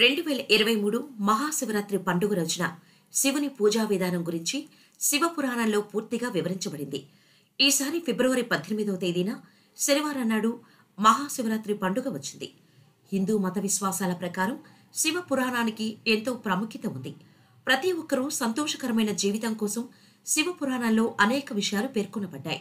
రెండు వేల ఇరవై మూడు మహాశివరాత్రి పండుగ రోజున శివుని పూజా విధానం గురించి శివపురాణంలో పూర్తిగా వివరించబడింది. ఈసారి ఫిబ్రవరి పద్దెనిమిదవ తేదీన శనివారం నాడు మహాశివరాత్రి పండుగ వచ్చింది. హిందూ మత విశ్వాసాల ప్రకారం శివ పురాణానికి ఎంతో ప్రాముఖ్యత ఉంది. ప్రతి ఒక్కరూ సంతోషకరమైన జీవితం కోసం శివ పురాణంలో అనేక విషయాలు పేర్కొనబడ్డాయి.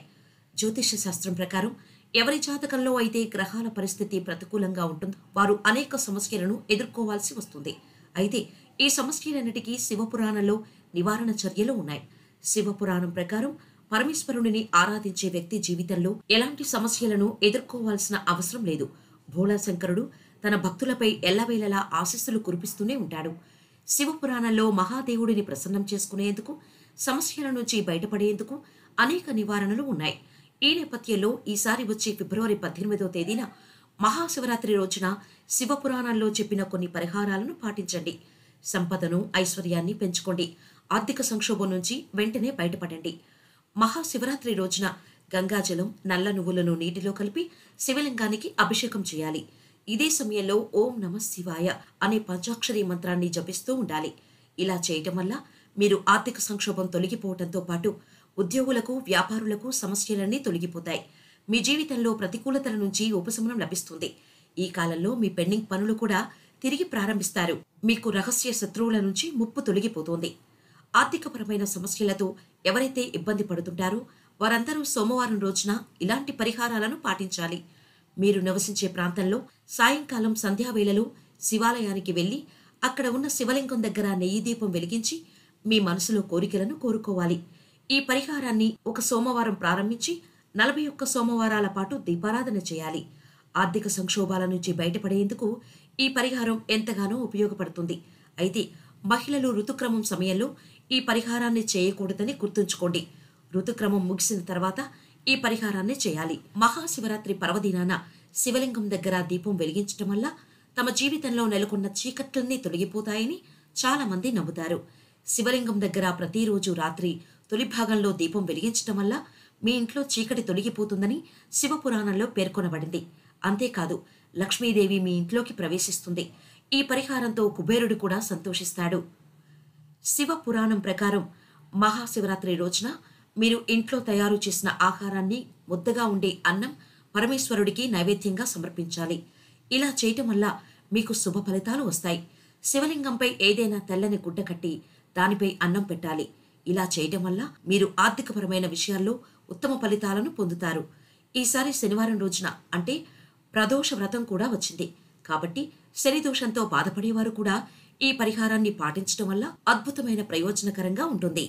జ్యోతిష శాస్త్రం ప్రకారం ఎవరి జాతకంలో అయితే గ్రహాల పరిస్థితి ప్రతికూలంగా ఉంటుందో వారు అనేక సమస్యలను ఎదుర్కోవాల్సి వస్తుంది. అయితే ఈ సమస్యలన్నిటికీ శివపురాణంలో నివారణ చర్యలు ఉన్నాయి. శివపురాణం ప్రకారం పరమేశ్వరుడిని ఆరాధించే వ్యక్తి జీవితంలో ఎలాంటి సమస్యలను ఎదుర్కోవాల్సిన అవసరం లేదు. భోళాశంకరుడు తన భక్తులపై ఎల్లవేళలా ఆశీస్సులు కురిపిస్తూనే ఉంటాడు. శివపురాణంలో మహాదేవుడిని ప్రసన్నం చేసుకునేందుకు సమస్యల నుంచి బయటపడేందుకు అనేక నివారణలు ఉన్నాయి. ఈ నేపథ్యంలో ఈసారి వచ్చే ఫిబ్రవరి పద్దెనిమిదో తేదీన మహాశివరాత్రి రోజున శివపురాణాల్లో చెప్పిన కొన్ని పరిహారాలను పాటించండి. సంపదను ఐశ్వర్యాన్ని పెంచుకోండి. ఆర్థిక సంక్షోభం నుంచి వెంటనే బయటపడండి. మహాశివరాత్రి రోజున గంగాజలం నల్ల నువ్వులను నీటిలో కలిపి శివలింగానికి అభిషేకం చేయాలి. ఇదే సమయంలో ఓం నమ శివాయ అనే పంచాక్షరి మంత్రాన్ని జపిస్తూ ఉండాలి. ఇలా చేయటం వల్ల మీరు ఆర్థిక సంక్షోభం తొలగిపోవటంతో పాటు ఉద్యోగులకు వ్యాపారులకు సమస్యలన్నీ తొలగిపోతాయి. మీ జీవితంలో ప్రతికూలతల నుంచి ఉపశమనం లభిస్తుంది. ఈ కాలంలో మీ పెండింగ్ పనులు కూడా తిరిగి ప్రారంభిస్తారు. మీకు రహస్య శత్రువుల నుంచి ముప్పు తొలగిపోతుంది. ఆర్థికపరమైన సమస్యలతో ఎవరైతే ఇబ్బంది పడుతుంటారో వారందరూ సోమవారం రోజున ఇలాంటి పరిహారాలను పాటించాలి. మీరు నివసించే ప్రాంతంలో సాయంకాలం సంధ్యావేళలో శివాలయానికి వెళ్ళి అక్కడ ఉన్న శివలింగం దగ్గర నెయ్యి దీపం వెలిగించి మీ మనసులో కోరికలను కోరుకోవాలి. ఈ పరిహారాన్ని ఒక సోమవారం ప్రారంభించి నలభై ఒక్క సోమవారాల పాటు దీపారాధన చేయాలి. ఆర్థిక సంక్షోభాల నుంచి బయటపడేందుకు ఈ పరిహారం ఎంతగానో ఉపయోగపడుతుంది. అయితే మహిళలు ఋతుక్రమం సమయంలో ఈ పరిహారాన్ని చేయకూడదని గుర్తుంచుకోండి. ఋతుక్రమం ముగిసిన తర్వాత ఈ పరిహారాన్ని చేయాలి. మహాశివరాత్రి పర్వదినాన శివలింగం దగ్గర దీపం వెలిగించటం వల్ల తమ జీవితంలో నెలకొన్న చీకట్లన్నీ తొలగిపోతాయని చాలామంది నమ్ముతారు. శివలింగం దగ్గర ప్రతిరోజు రాత్రి తొలి భాగంలో దీపం వెలిగించటం వల్ల మీ ఇంట్లో చీకటి తొలగిపోతుందని శివపురాణంలో పేర్కొనబడింది. అంతేకాదు లక్ష్మీదేవి మీ ఇంట్లోకి ప్రవేశిస్తుంది. ఈ పరిహారంతో కుబేరుడు కూడా సంతోషిస్తాడు. శివ పురాణం ప్రకారం మహాశివరాత్రి రోజున మీరు ఇంట్లో తయారు చేసిన ఆహారాన్ని ముద్దగా ఉండే అన్నం పరమేశ్వరుడికి నైవేద్యంగా సమర్పించాలి. ఇలా చేయటం వల్ల మీకు శుభ ఫలితాలు వస్తాయి. శివలింగంపై ఏదైనా తెల్లని గుడ్డ కట్టి దానిపై అన్నం పెట్టాలి. ఇలా చేయటం వల్ల మీరు ఆర్థికపరమైన విషయాల్లో ఉత్తమ ఫలితాలను పొందుతారు. ఈసారి శనివారం రోజున అంటే ప్రదోష వ్రతం కూడా వచ్చింది. కాబట్టి శని దోషంతో బాధపడేవారు కూడా ఈ పరిహారాన్ని పాటించడం వల్ల అద్భుతమైన ప్రయోజనకరంగా ఉంటుంది.